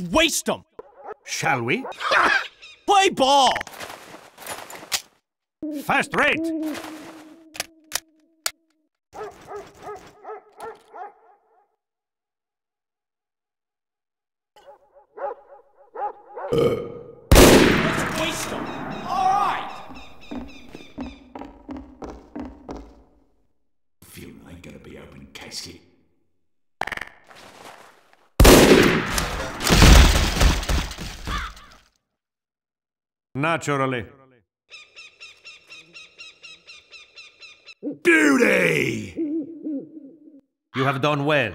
Let's waste them. Shall we? Play ball. First rate. Let's waste them. All right. Fume ain't gonna be open casket. Naturally. Beauty! You have done well.